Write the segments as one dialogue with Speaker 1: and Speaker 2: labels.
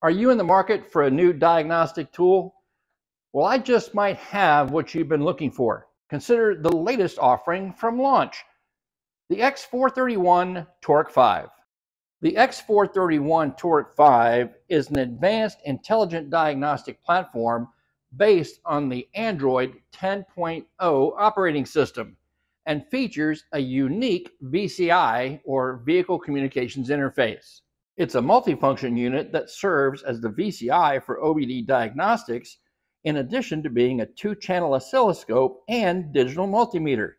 Speaker 1: Are you in the market for a new diagnostic tool? Well, I just might have what you've been looking for. Consider the latest offering from Launch, the X431 Torque 5. The X431 Torque 5 is an advanced intelligent diagnostic platform based on the Android 10.0 operating system and features a unique VCI or Vehicle Communications Interface. It's a multifunction unit that serves as the VCI for OBD diagnostics, in addition to being a two channel oscilloscope and digital multimeter.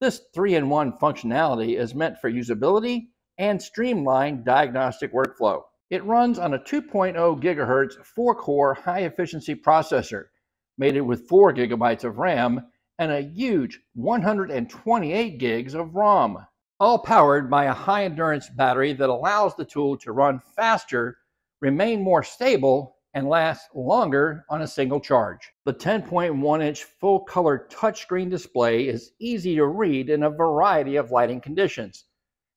Speaker 1: This three in one functionality is meant for usability and streamlined diagnostic workflow. It runs on a 2.0 gigahertz four core high efficiency processor, mated with 4 gigabytes of RAM and a huge 128 gigs of ROM all powered by a high endurance battery that allows the tool to run faster, remain more stable, and last longer on a single charge. The 10.1 inch full color touchscreen display is easy to read in a variety of lighting conditions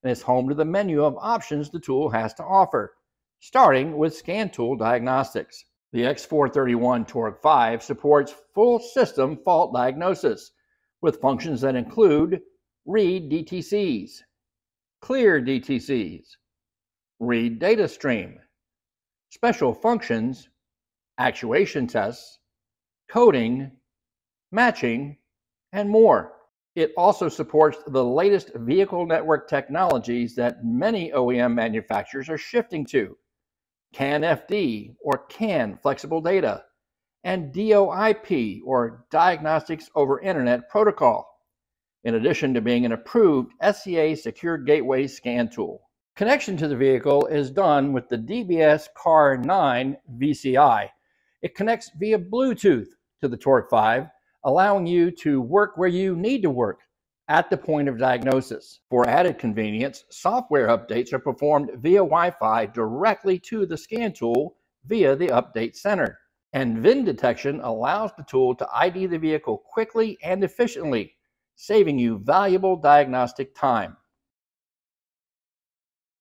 Speaker 1: and is home to the menu of options the tool has to offer, starting with Scan Tool Diagnostics. The X431 Torque 5 supports full system fault diagnosis with functions that include read DTCs, clear DTCs, read data stream, special functions, actuation tests, coding, matching, and more. It also supports the latest vehicle network technologies that many OEM manufacturers are shifting to. CAN FD or CAN flexible data, and DOIP or Diagnostics over Internet Protocol in addition to being an approved FCA Secure Gateway scan tool. Connection to the vehicle is done with the DBS CAR 9 VCI. It connects via Bluetooth to the Torque 5, allowing you to work where you need to work at the point of diagnosis. For added convenience, software updates are performed via Wi Fi directly to the scan tool via the Update Center. And VIN detection allows the tool to ID the vehicle quickly and efficiently saving you valuable diagnostic time.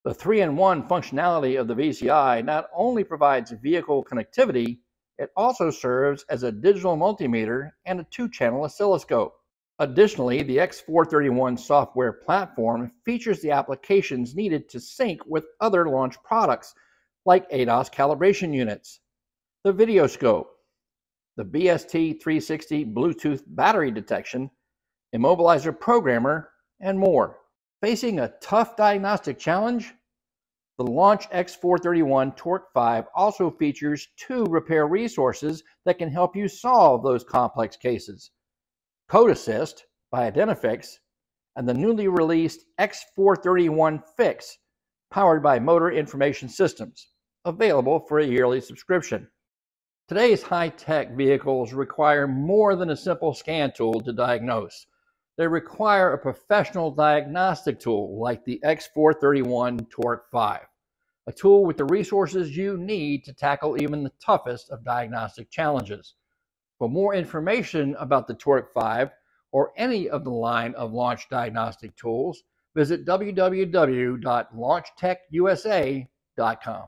Speaker 1: The 3-in-1 functionality of the VCI not only provides vehicle connectivity, it also serves as a digital multimeter and a two-channel oscilloscope. Additionally, the X431 software platform features the applications needed to sync with other launch products like ADAS calibration units, the Videoscope, the BST360 Bluetooth battery detection, immobilizer programmer, and more. Facing a tough diagnostic challenge, the Launch X431 Torque 5 also features two repair resources that can help you solve those complex cases. Code Assist by Identifix and the newly released X431 Fix powered by Motor Information Systems, available for a yearly subscription. Today's high-tech vehicles require more than a simple scan tool to diagnose. They require a professional diagnostic tool like the X431 Torque 5, a tool with the resources you need to tackle even the toughest of diagnostic challenges. For more information about the Torque 5 or any of the line of launch diagnostic tools, visit www.launchtechusa.com.